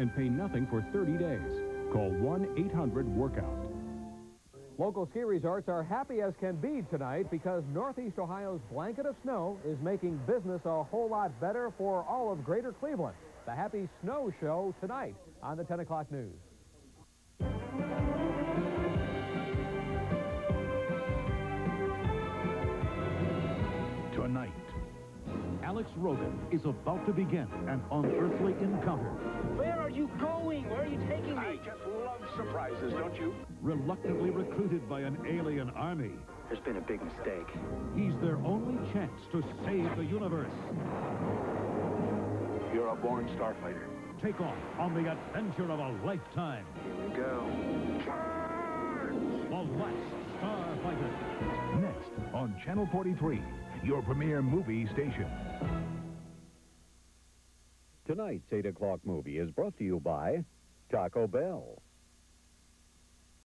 and pay nothing for 30 days. Call 1-800-WORKOUT. Local ski resorts are happy as can be tonight because Northeast Ohio's blanket of snow is making business a whole lot better for all of Greater Cleveland. The Happy Snow Show tonight on the 10 o'clock news. Tonight, Alex Rogan is about to begin an unearthly encounter. Taking me? I just love surprises, don't you? Reluctantly recruited by an alien army, There's been a big mistake. he's their only chance to save the universe. You're a born starfighter. Take off on the adventure of a lifetime. Here we go. The Last Starfighter. Next on Channel 43, your premier movie station. Tonight's 8 o'clock movie is brought to you by Taco Bell.